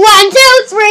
One, two, three.